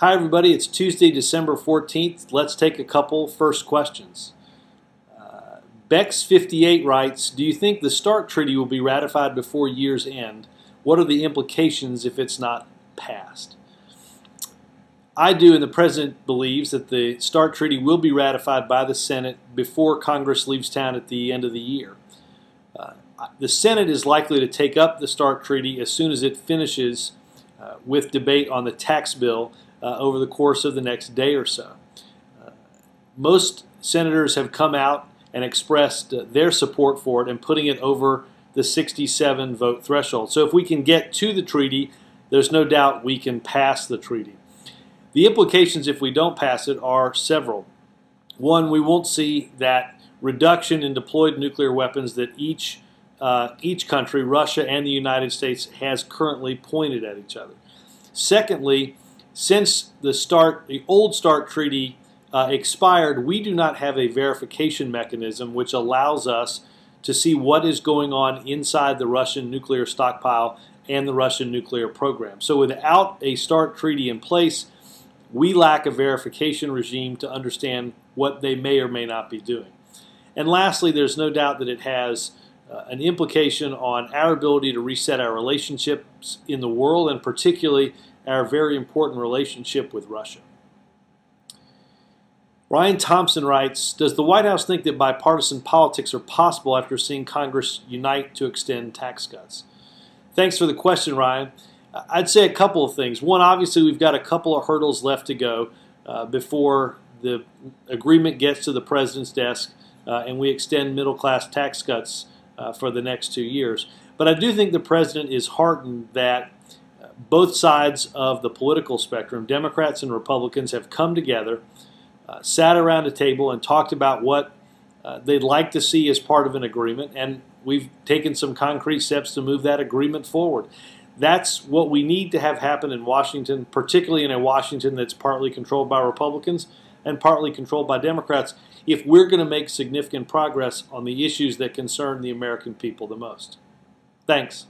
Hi, everybody. It's Tuesday, December 14th. Let's take a couple first questions. Uh, Bex58 writes Do you think the START Treaty will be ratified before year's end? What are the implications if it's not passed? I do, and the President believes that the START Treaty will be ratified by the Senate before Congress leaves town at the end of the year. Uh, the Senate is likely to take up the START Treaty as soon as it finishes uh, with debate on the tax bill uh, over the course of the next day or so. Uh, most senators have come out and expressed uh, their support for it and putting it over the 67 vote threshold. So if we can get to the treaty, there's no doubt we can pass the treaty. The implications if we don't pass it are several. One, we won't see that reduction in deployed nuclear weapons that each uh, each country, Russia and the United States, has currently pointed at each other. Secondly, since the start, the old START treaty uh, expired, we do not have a verification mechanism which allows us to see what is going on inside the Russian nuclear stockpile and the Russian nuclear program. So without a START treaty in place, we lack a verification regime to understand what they may or may not be doing. And lastly, there's no doubt that it has uh, an implication on our ability to reset our relationships in the world and particularly our very important relationship with Russia. Ryan Thompson writes Does the White House think that bipartisan politics are possible after seeing Congress unite to extend tax cuts? Thanks for the question, Ryan. I'd say a couple of things. One, obviously, we've got a couple of hurdles left to go uh, before the agreement gets to the president's desk uh, and we extend middle class tax cuts uh, for the next two years. But I do think the president is heartened that both sides of the political spectrum, Democrats and Republicans, have come together, uh, sat around a table, and talked about what uh, they'd like to see as part of an agreement, and we've taken some concrete steps to move that agreement forward. That's what we need to have happen in Washington, particularly in a Washington that's partly controlled by Republicans and partly controlled by Democrats, if we're going to make significant progress on the issues that concern the American people the most. Thanks.